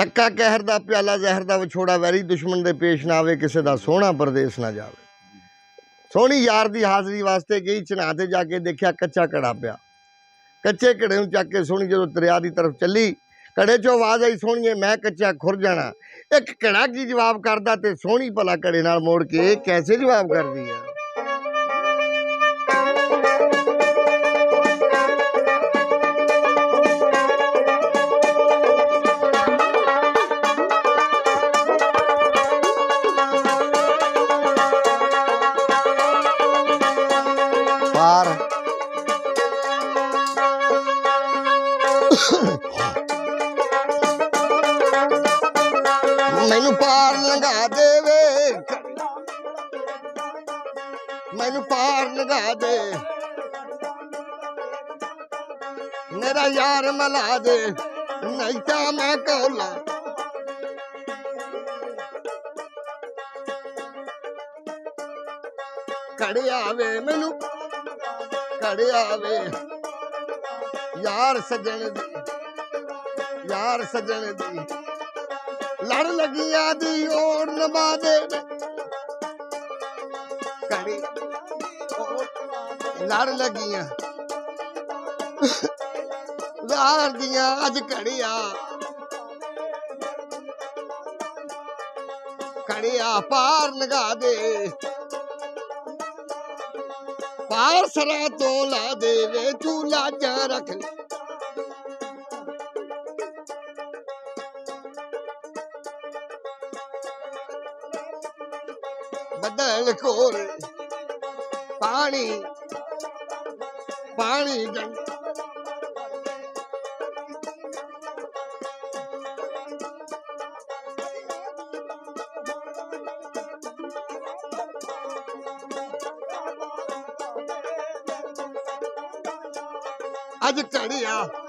ਤੱਕਾ ਕਹਿਰ ਦਾ ਪਿਆਲਾ ਜ਼ਹਿਰ ਦਾ ਵਿਛੋੜਾ ਵੈਰੀ ਦੁਸ਼ਮਣ ਦੇ ਪੇਸ਼ ਨਾ ਆਵੇ ਕਿਸੇ ਦਾ ਸੋਹਣਾ ਪਰਦੇਸ ਨਾ ਜਾਵੇ ਸੋਹਣੀ ਯਾਰ ਦੀ ਹਾਜ਼ਰੀ ਵਾਸਤੇ ਗਈ ਚਨਾ ਤੇ ਜਾ ਕੇ ਦੇਖਿਆ ਕੱਚਾ ਘੜਾ ਪਿਆ ਕੱਚੇ ਘੜੇ ਨੂੰ ਚੱਕ ਕੇ ਸੋਹਣੀ ਜਦੋਂ ਦਰਿਆ ਦੀ ਤਰਫ ਚੱਲੀ ਘੜੇ 'ਚੋਂ ਆਵਾਜ਼ ਆਈ ਸੋਹਣੀਏ ਮੈਂ ਕੱਚਾ ਖੁਰ ਜਾਣਾ ਇੱਕ ਘੜਾ ਕੀ ਜਵਾਬ ਕਰਦਾ ਤੇ ਸੋਹਣੀ ਭਲਾ ਘੜੇ ਨਾਲ ਮੋੜ ਕੇ ਕੈਸੇ ਜਵਾਬ ਕਰਦੀ ਆ बार मैनू पार लगा देवे मैनू पार लगा दे। मेरा यार मला दे, नहीं तो मैं कौला। कड़े आवे मैनू। ਕੜਿਆ ਵੇ ਯਾਰ ਸੱਜਣ ਦੀ ਯਾਰ ਸੱਜਣ ਦੀ ਲੜ ਲੱਗੀਆਂ ਦੀ ਓੜ ਨਵਾ ਦੇ ਕੜੀ ਲੜ ਲੱਗੀਆਂ ਲਾਰ ਦੀਆਂ ਅੱਜ ਘੜੀਆਂ ਘੜੀਆਂ ਪਾਰ ਲਗਾ ਦੇ पार सरा तोला देवे चूल्हा जा रख बदल कोर पानी पानी गंगा अज चढ़िया।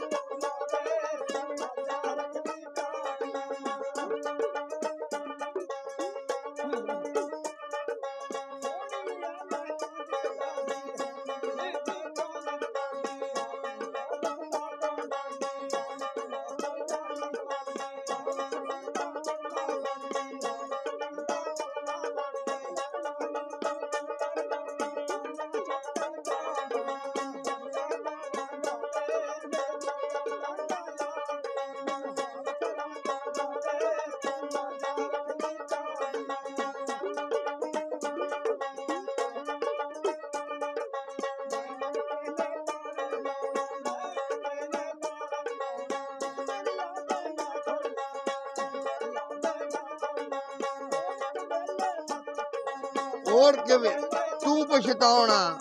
ਹੋਰ ਕਿਵੇਂ? ਤੂੰ ਪਛਤਾਉਣਾ।